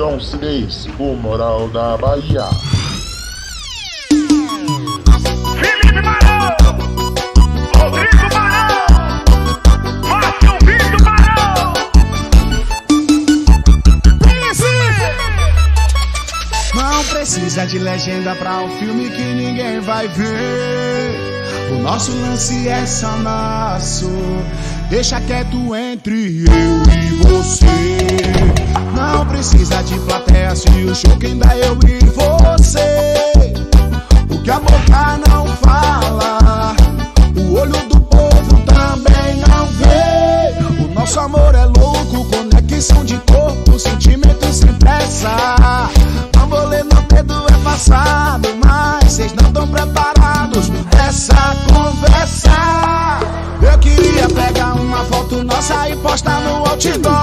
John Cines, o moral da Bahia. Felipe Barão, Rodrigo Barão, Márcio Vitor Barão. Não precisa de legenda pra um filme que ninguém vai ver. O nosso lance é só nosso. Deixa quieto entre eu e você. Se o show dá é eu e você. O que a boca não fala, o olho do povo também não vê. O nosso amor é louco, conexão de corpo, sentimento sem pressa. Bambolê no dedo é passado, mas vocês não estão preparados essa conversa. Eu queria pegar uma foto nossa e postar no outdoor.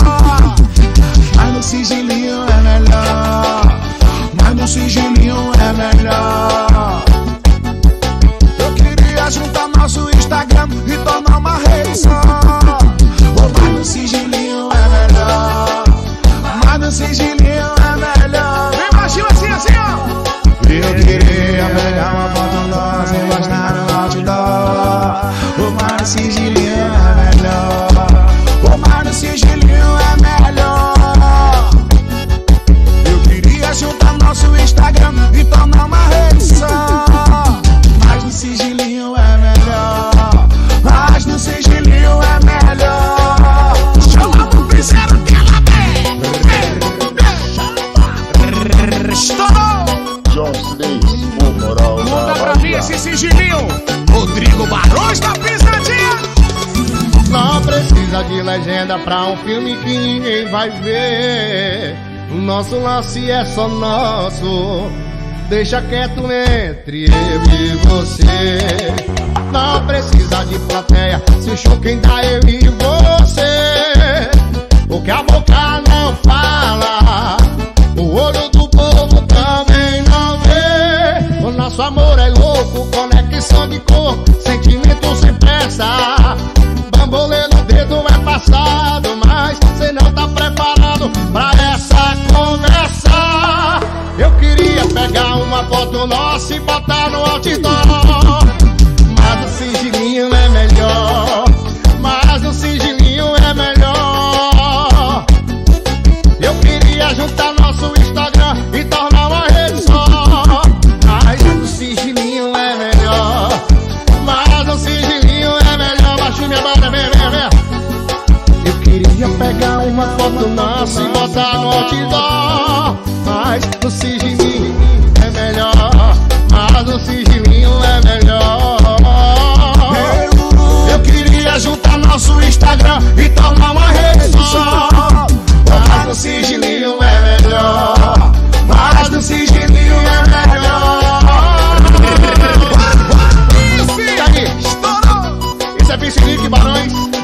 John Cines, o moral Manda da pra mim esse sigilinho. Rodrigo Barões da Pisadinha. Não precisa de legenda pra um filme que ninguém vai ver. O nosso lance é só nosso. Deixa quieto entre eu e você. Não precisa de plateia, se o show quem dá eu e nosso amor é louco, conexão de cor, sentimento sem pressa. Bambolê no dedo é passado, mas cê não tá preparado pra essa conversa. Eu queria pegar uma foto nossa e botar no outdoor. Uma foto nossa e botar no outdoor.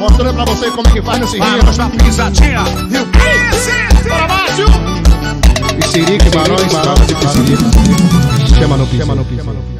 Mostrando pra você como é que faz no sigilinho. Barões da Pisadinha. E o Esse, Bora, Márcio! Piscinique Barões, Barões de Piscinique. Chama no Piscinique.